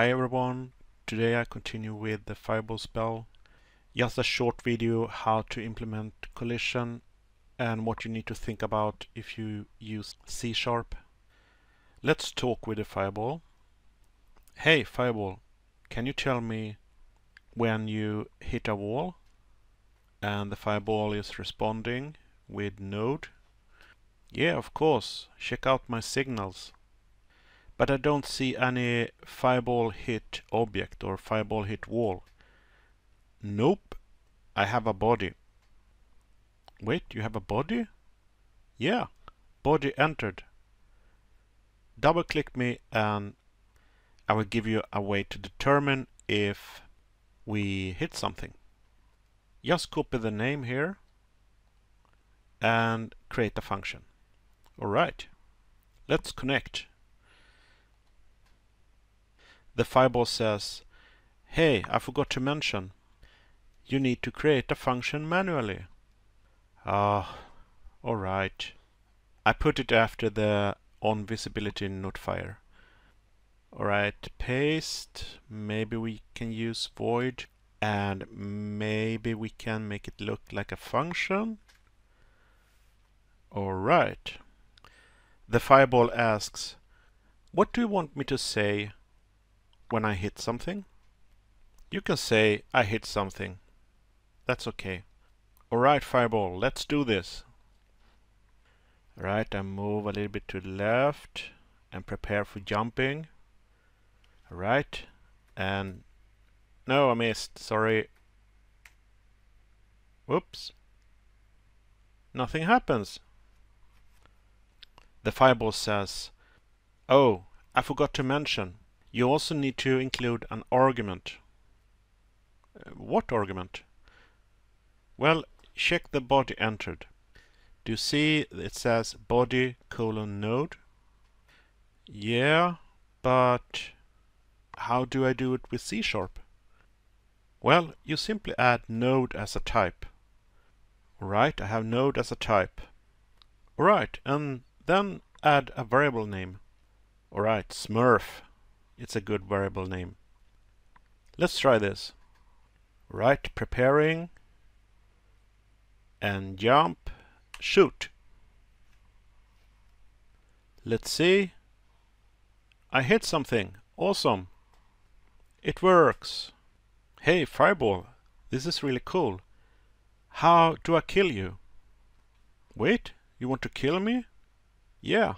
Hi everyone, today I continue with the fireball spell. Just a short video how to implement collision and what you need to think about if you use C Sharp. Let's talk with the fireball. Hey fireball, can you tell me when you hit a wall? And the fireball is responding with node. Yeah, of course, check out my signals but I don't see any fireball hit object or fireball hit wall. Nope, I have a body. Wait, you have a body? Yeah, body entered. Double click me and I will give you a way to determine if we hit something. Just copy the name here and create a function. Alright, let's connect the fireball says, Hey, I forgot to mention, you need to create a function manually. Ah, alright. I put it after the on visibility notifier. Alright, paste. Maybe we can use void and maybe we can make it look like a function. Alright. The fireball asks, what do you want me to say when I hit something. You can say I hit something. That's okay. Alright Fireball, let's do this. Alright, I move a little bit to the left and prepare for jumping. Alright, and no, I missed, sorry. Whoops. Nothing happens. The fireball says, Oh, I forgot to mention. You also need to include an argument. Uh, what argument? Well, check the body entered. Do you see it says body colon node? Yeah, but how do I do it with C Sharp? Well, you simply add node as a type. Alright, I have node as a type. Alright, and then add a variable name. Alright, smurf. It's a good variable name. Let's try this. Right, preparing, and jump, shoot. Let's see. I hit something. Awesome. It works. Hey, Fireball, this is really cool. How do I kill you? Wait, you want to kill me? Yeah.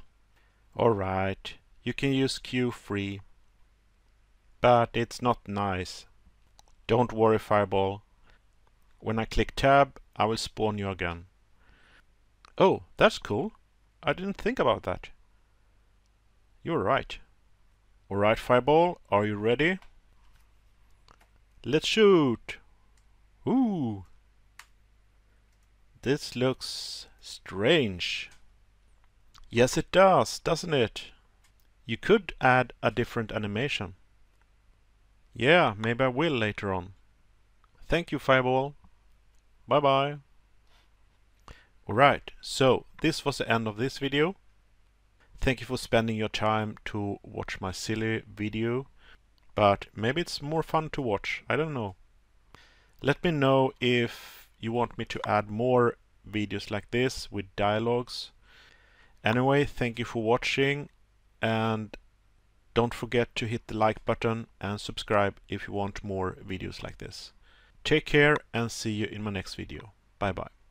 Alright, you can use QueueFree but it's not nice. Don't worry Fireball. When I click tab, I will spawn you again. Oh, that's cool. I didn't think about that. You're right. Alright Fireball, are you ready? Let's shoot! Ooh! This looks strange. Yes it does, doesn't it? You could add a different animation. Yeah, maybe I will later on. Thank you, Fireball. Bye bye. Alright, so this was the end of this video. Thank you for spending your time to watch my silly video. But maybe it's more fun to watch, I don't know. Let me know if you want me to add more videos like this with dialogues. Anyway, thank you for watching and don't forget to hit the like button and subscribe if you want more videos like this. Take care and see you in my next video. Bye bye.